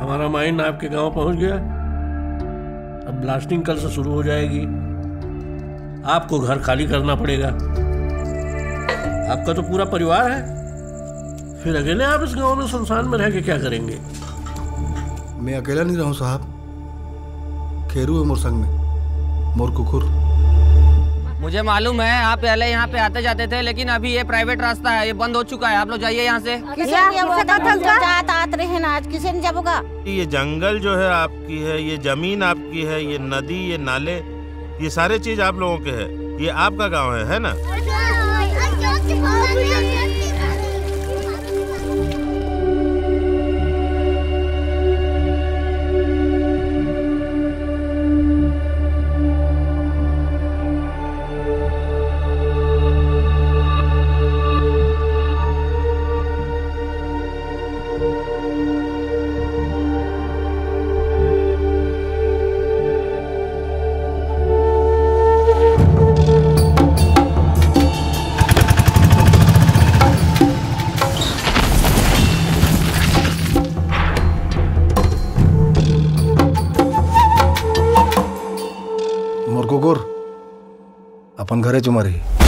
हमारा माइंड आपके गाँव पहुँच गया। अब ब्लास्टिंग कल से शुरू हो जाएगी। आपको घर खाली करना पड़ेगा। आपका तो पूरा परिवार है। फिर अकेले आप इस गाँव में संसार में रह के क्या करेंगे? मैं अकेला नहीं रहूँ साहब। खेरू है मोर संग में, मोर कुकुर। मुझे मालूम है आप पहले यहाँ पे आते जाते थे लेकिन अभी ये प्राइवेट रास्ता है ये बंद हो चुका है। आप लोग जाइए यहाँ से। आत रहे ना आज ये जंगल जो है आपकी है ये ज़मीन आपकी है ये नदी ये नाले ये सारे चीज़ आप लोगों के है। ये आपका गाँव है है ना? अपन घर है रही